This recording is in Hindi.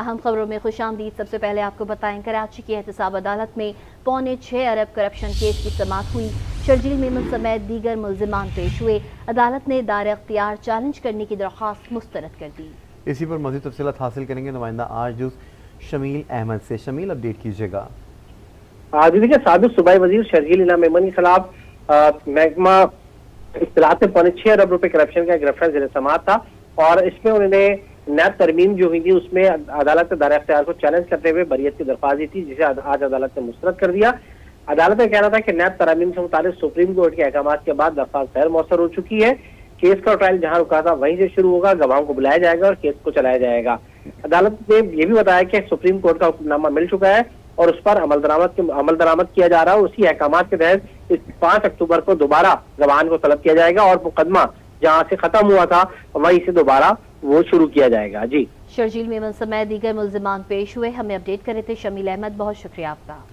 अहम खबरों में खुश आमदीद। सबसे पहले आपको बताएँ कराची की एहतसाब अदालत में पौने छह अरब करप्शन केस की समात हुई। शर्जील मेमन समेत दीगर मुलजमान पेश हुए। अदालत ने दार अख्तियार चैलेंज करने की दरख्वास्त मुस्तरद कर दी। इसी पर मजीद तफसीत हासिल करेंगे नुमाइंदा आज शमील अहमद से। शमील अपडेट कीजिएगा। आज देखिए सबक सूबाई वज़ीर शर्जील इला मेमन के खिलाफ महकमा इतलात में पौने छह अरब रुपए करप्शन का रेफरेंस ज़िले समात था और इसमें उन्होंने नैब तरमीम जो हुई थी उसमें अदालत ने दार अख्तियार को चैलेंज करते हुए बरीत की दरख्वास्त दी थी, जिसे आज अदालत ने मुस्तरद कर दिया। अदालत का कहना था कि नैब तरमीम से मुताबिक सुप्रीम कोर्ट के अहकाम के बाद दरख्वास्त गैर मौसर हो चुकी है। केस का ट्रायल जहाँ रुका था, वहीं से शुरू होगा, गवाहों को बुलाया जाएगा और केस को चलाया जाएगा। अदालत ने यह भी बताया कि सुप्रीम कोर्ट का हुक्मनामा मिल चुका है और उस पर अमल दरामद अमल दरामद किया जा रहा है उसी अहकाम के तहत इस पाँच अक्टूबर को दोबारा गवाह को तलब किया जाएगा और मुकदमा जहाँ से खत्म हुआ था, वहीं से दोबारा वो शुरू किया जाएगा। जी। शर्जील मेमन समेत दीगर मुलजमान पेश हुए। हमें अपडेट करे थे शमील अहमद। बहुत शुक्रिया आपका।